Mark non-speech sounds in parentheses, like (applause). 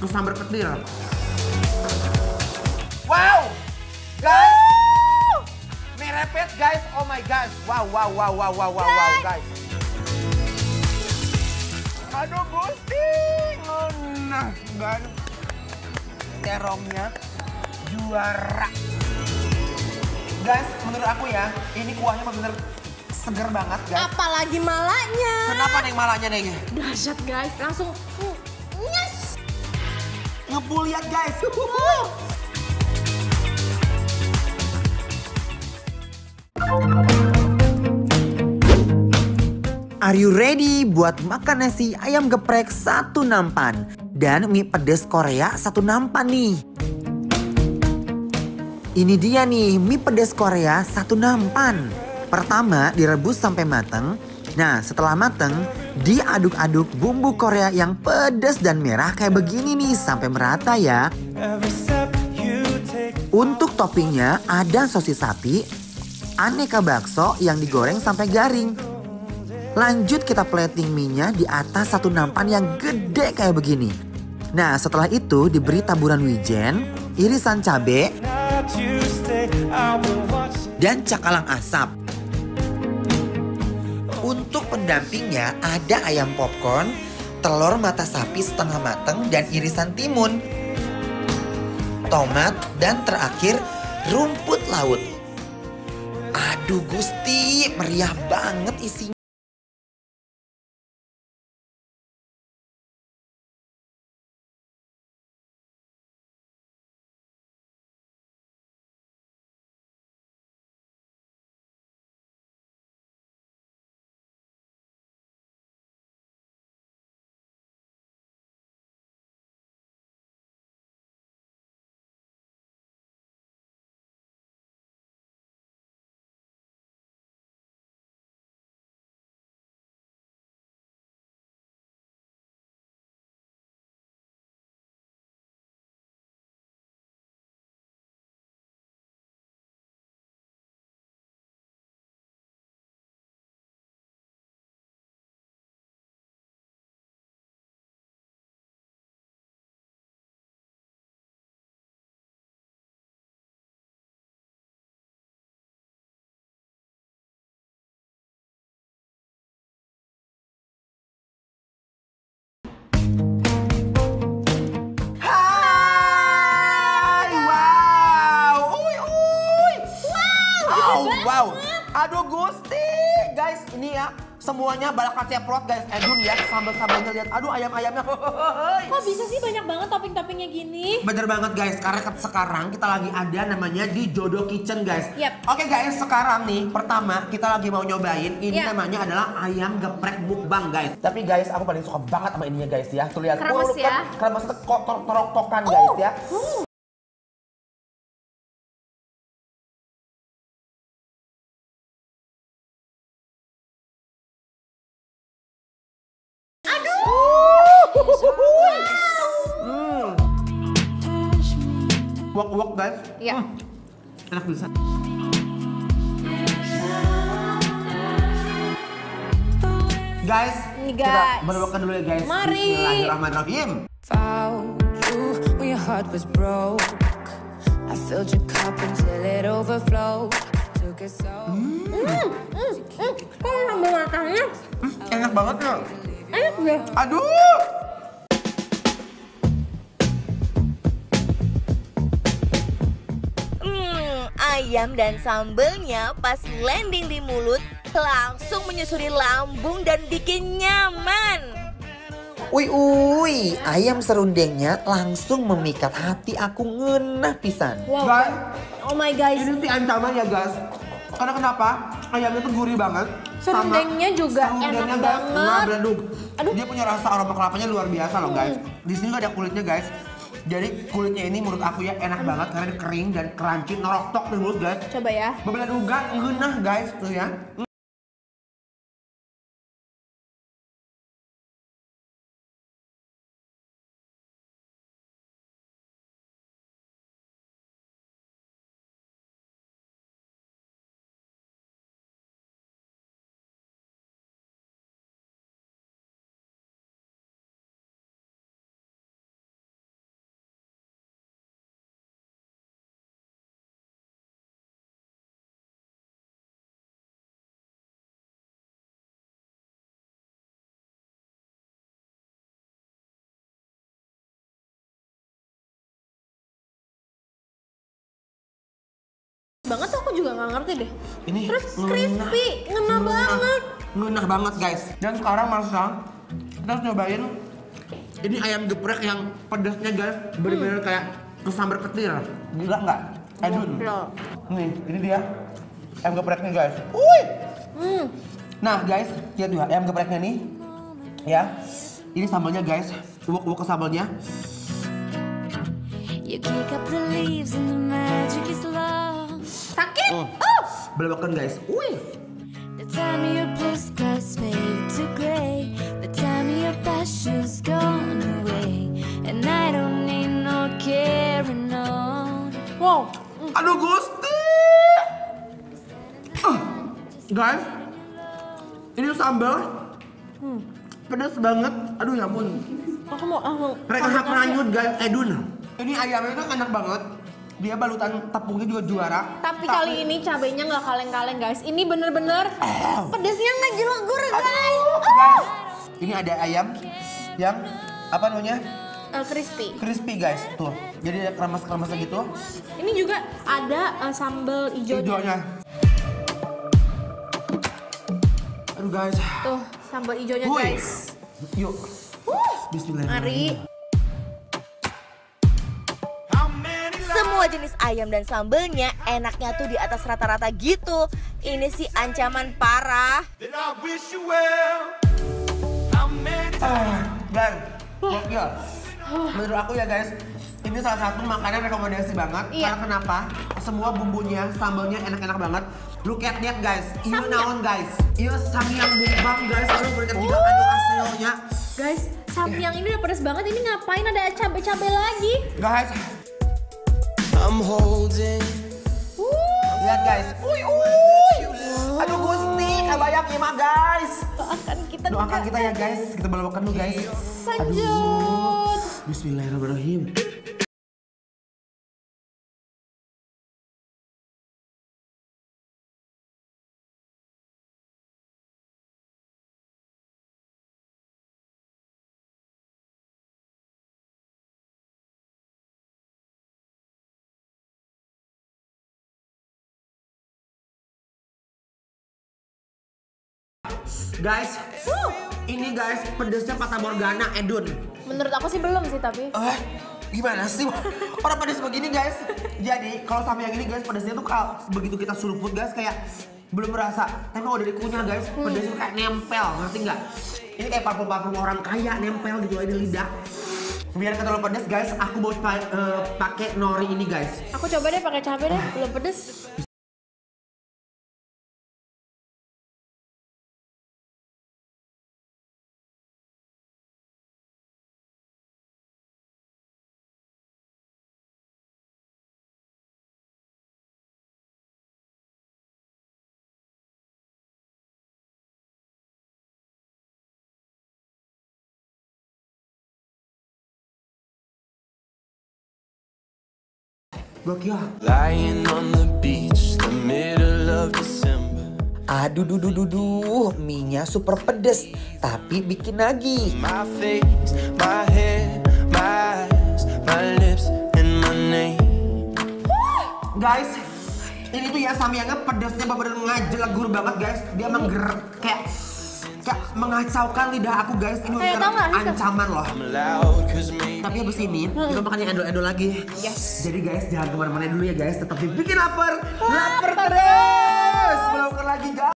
kesambar petir. Wow! Guys! Merepet guys, oh my gosh. Wow, wow, wow, wow, wow, wow, wow, guys. Aduh Gusti, nah kan. Terongnya juara. Guys, menurut aku ya, ini kuahnya bener-bener seger banget guys. Apalagi malaknya. Kenapa neng malaknya neng? Dahsyat guys, langsung nyes. Ngebul lihat guys. Are you ready buat makan nasi ayam geprek satu nampan dan mie pedas Korea satu nampan nih? Ini dia nih mie pedas Korea satu nampan. Pertama direbus sampai mateng. Nah setelah mateng diaduk-aduk bumbu Korea yang pedas dan merah kayak begini nih sampai merata ya. Untuk toppingnya ada sosis sapi, aneka bakso yang digoreng sampai garing. Lanjut kita plating mie-nya di atas satu nampan yang gede kayak begini. Nah setelah itu diberi taburan wijen, irisan cabe, dan cakalang asap. Pendampingnya ada ayam popcorn, telur mata sapi setengah mateng dan irisan timun. Tomat dan terakhir rumput laut. Aduh Gusti, meriah banget isinya. Aduh Gusti, guys, ini ya semuanya balak ceprot guys, Edun ya, sambal-sambalnya lihat, aduh ayam-ayamnya, (laughs) Kok bisa sih banyak banget topping-toppingnya gini? Bener banget guys, karena sekarang kita lagi ada namanya di Jodo Kitchen guys. Yep. Oke guys, sekarang nih pertama kita lagi mau nyobain ini Yep. namanya adalah ayam geprek mukbang guys. Tapi guys, aku paling suka banget sama ininya guys ya. Tuh lihat, Kremes ya. kan kremes itu kok tor- torok-tokan guys ya. Hmm. Wok-wok guys. Iya. Hmm. Enak bisa. Guys, Nih, kita guys. berdoakan dulu ya guys. Mari. Bismillahirrahmanirrahim. Found you when your heart was broke. I filled your cup until it overflowed. Took it so. Hmm, kok sambal matangnya Enak banget ya. enak deh. Aduh. Ayam dan sambelnya pas landing di mulut langsung menyusuri lambung dan bikin nyaman. Wih, wih, ayam serundengnya langsung memikat hati aku ngenah pisan. Wow. Guys, Oh my guys. ini sih ancaman ya guys. Karena kenapa? Ayamnya tuh gurih banget. sama Serundengnya juga serundengnya, enak guys, banget. Aduh. Dia punya rasa aroma kelapanya luar biasa loh guys. Di sini nggak ada kulitnya guys. Jadi kulitnya ini menurut aku ya enak banget karena kering dan crunchy, ngeroktok di mulut guys. Coba ya. Bebelan ngenah guys tuh ya. Banget tuh aku juga nggak ngerti deh. Ini Terus ngenah. crispy, ngena banget. Ngenah banget guys. Dan sekarang Marsha, kita harus nyobain ini ayam geprek yang pedasnya guys bener-bener kayak kesambar petir. Gila nggak? Edun. Nih, ini dia ayam gepreknya guys. Wih. Hmm. Nah guys, lihat juga ayam gepreknya nih. Ya, ini sambalnya guys. Uwak-uwak ke sambalnya. You kick up the leaves and the magic is love. Sakit. Hmm. Oh. Belebakan guys. Wih. The time of your blue skies fade to gray. The time of your passion's gone away. And I don't need no carrying on. Wow. Aduh Gusti. Ah, guys, ini sambal pedas banget. Aduh ya ampun. Aku mau aku. Mereka hak ranyut guys, Edun. Ini ayamnya tuh enak banget. Dia balutan tepungnya juga juara. Tapi kali ini cabenya nggak kaleng-kaleng guys. Ini bener-bener pedesnya nggak jelegur guys. Guys, ini ada ayam yang apa namanya? Eh, crispy. Crispy guys, tuh. Jadi ada kremes-kremesnya gitu. Ini juga ada eh, sambal hijaunya. Hijaunya. Aduh guys. Tuh, sambal hijaunya guys. Yuk. Bismillahirrahmanirrahim. Mari. Semua jenis ayam dan sambelnya enaknya tuh di atas rata-rata gitu. Ini sih ancaman parah. Ah, dan gokil. Menurut aku ya guys, ini salah satu makanan rekomendasi banget. Iya. Karena kenapa? Semua bumbunya, sambalnya enak-enak banget. Look at that guys. Iya naon guys. Iya samyang mukbang guys. Aduh berikan juga aduh hasilnya. Guys, samyang ini udah pedes banget. Ini ngapain ada cabai-cabai lagi? Guys, I'm holding. lihat guys. Uy, uy. Aduh Gusti, kabayang ya mah guys. Doakan kita Doakan kita ya guys. Kita bawakan dulu guys. Lanjut. Bismillahirrahmanirrahim. Guys, ini guys pedesnya Fata Morgana Edun. Menurut aku sih belum sih tapi. Eh, gimana sih? Orang pedas begini guys. Jadi kalau sama yang ini guys pedasnya tuh kalau begitu kita suruput guys kayak belum berasa. Tapi kalau dari kunyah guys pedasnya tuh kayak nempel, ngerti nggak? Ini kayak parfum-parfum orang kaya nempel gitu di lidah. Biar kata terlalu pedas guys, aku mau eh, pakai nori ini guys. Aku coba deh pakai cabai deh, belum pedes. Gokil. Lying on the beach, the middle of December. Aduh, duh, duh, duh, duh, mie-nya super pedes, tapi bikin lagi. My face, my hair, my eyes, my lips, and my name. Guys, ini tuh ya samyangnya pedasnya bener-bener ngajelegur banget guys. Dia menggerak kayak kayak mengacaukan lidah aku guys. Ini eh, udah ancaman loh. Tapi abis ini hmm. kita makan yang endol-endol lagi. Yes. Jadi guys jangan ke mana-mana dulu ya guys. Tetap dibikin lapar. Lapar terus. Melakukan lagi guys.